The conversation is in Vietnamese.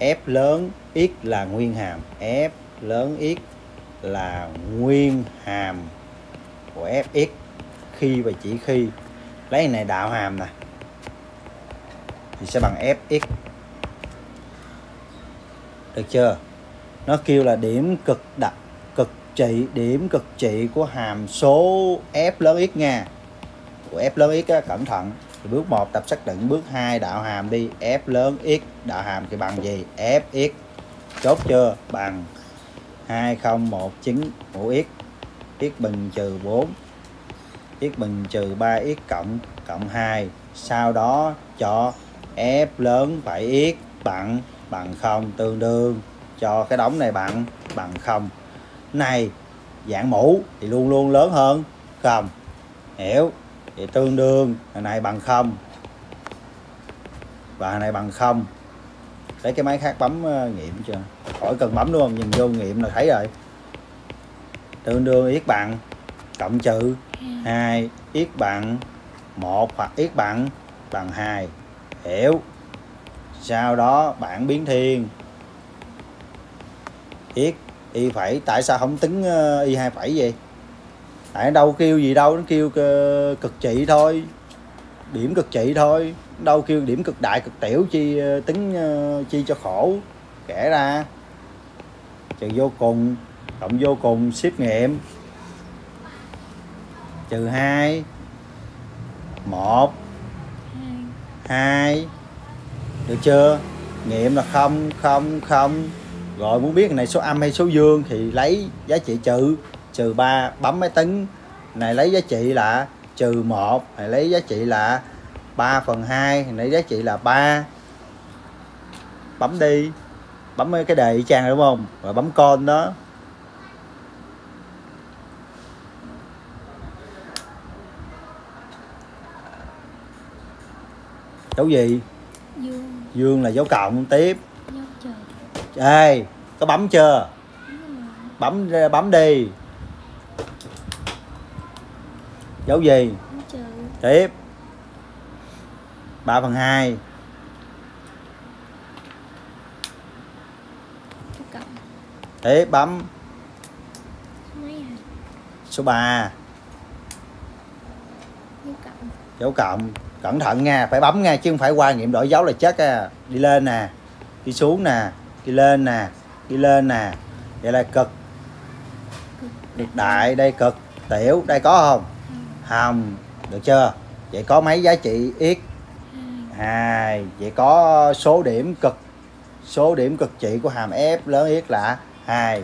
f lớn x là nguyên hàm. F lớn x là nguyên hàm của fx. Khi và chỉ khi. Lấy cái này đạo hàm nè. Thì sẽ bằng fx. Được chưa? Nó kêu là điểm cực đặc cực trị điểm cực trị của hàm số f lớn x nha. Của f lớn x á, cẩn thận thì bước 1 tập xác định bước 2 đạo hàm đi. F lớn x, đạo hàm thì bằng gì? Fx chốt chưa? Bằng 2019 mũ x. X bình trừ 4 x bình trừ 3x cộng cộng 2 sau đó cho f lớn 7x bằng bằng 0 tương đương. Cho cái đóng này bằng bằng 0 này, dạng mũ thì luôn luôn lớn hơn không? Hiểu thì tương đương thằng này bằng 0 và thằng này bằng 0 lấy cái máy khác bấm ờ, nghiệm chưa? Khỏi cần bấm luôn nhìn vô nghiệm là thấy rồi. Tương đương x bằng, cộng trừ 2 x bằng 1 hoặc x bằng bằng 2 hiểu. Sau đó bạn biến thiên. X y phẩy. Tại sao không tính ờ, y hai phẩy vậy? Tại đâu kêu gì đâu, nó kêu ờ, cực trị thôi. Điểm cực trị thôi. Đâu kêu điểm cực đại, cực tiểu chi ờ, tính ờ, chi cho khổ. Kể ra. Trừ vô cùng, cộng vô cùng, xếp nghiệm. Trừ 2 1 2 được chưa? Nghiệm là không không không. Rồi muốn biết này số âm hay số dương thì lấy giá trị trừ trừ 3 bấm máy tính. Này lấy giá trị là trừ 1 này lấy giá trị là 3 phần 2 này lấy giá trị là 3 bấm đi bấm cái đề y chang đúng không? Rồi bấm con đó. Dấu gì? Dương. Dương là dấu cộng tiếp. Dấu ê có bấm chưa? Bấm bấm đi dấu gì? Trừ tiếp. 3 phần 2 dấu cộng. Tiếp bấm. Số mấy à số 3 dấu cộng. Cẩn thận nha phải bấm nha chứ không phải qua nghiệm đổi dấu là chết à đi lên nè đi xuống nè đi lên nè đi lên nè. Vậy là cực. Cực. Cực đại đây cực. Tiểu đây có không không, được chưa? Vậy có mấy giá trị x hai, vậy có số điểm cực, số điểm cực trị của hàm f lớn x là hai.